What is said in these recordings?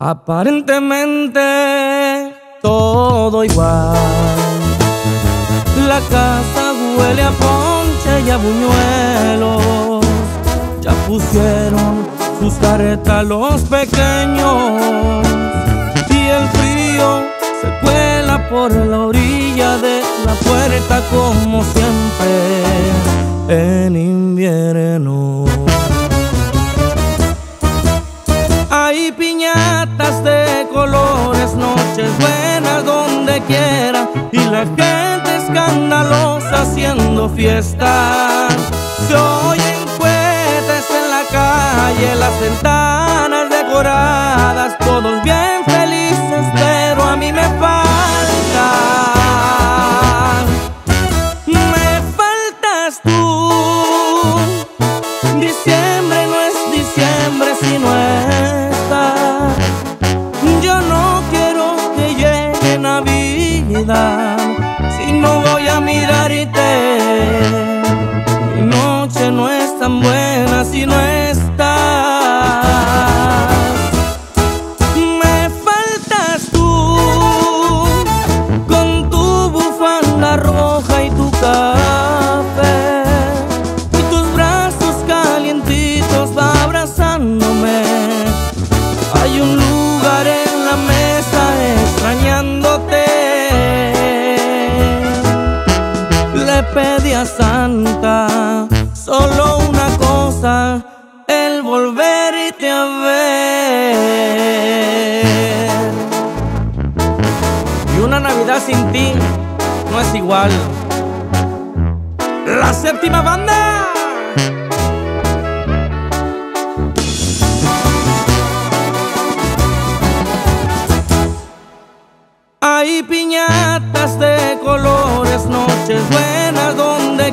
Aparentemente todo igual. La casa huele a ponche y a buñuelos. Ya pusieron sus caretas los pequeños. Y el frío se cuela por la orilla de la puerta como siempre en invierno. Y la gente escandalosa haciendo fiesta. Se oyen cohetes en la calle, las ventanas decoradas, todos bien felices, pero a mí me falta. Me faltas tú. Diciembre Si no voy a mirarte. Mi noche no es tan buena si no estás. Me faltas tú con tu bufanda roja y tu café Le pedí a Santa solo una cosa, el volverte a ver. Y una Navidad sin ti no es igual. La séptima banda.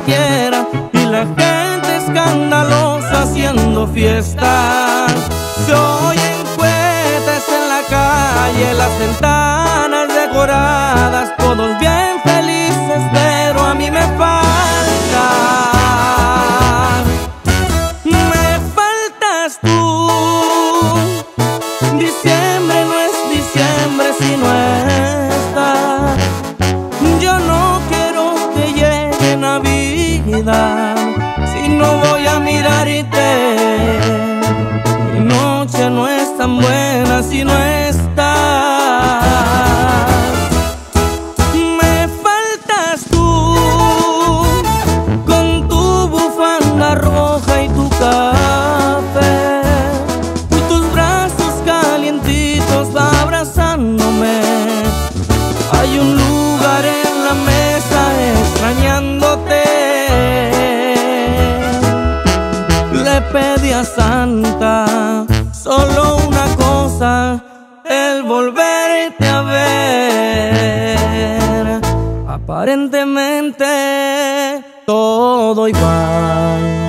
Y la gente escandalosa haciendo fiesta. Se oyen cohetes en la calle, las ventanas decoradas, todos bien felices, pero a mí me falta. Me faltas tú. Un lugar en la mesa extrañándote. Le pedí a Santa solo una cosa, el volverte a ver. Aparentemente todo igual.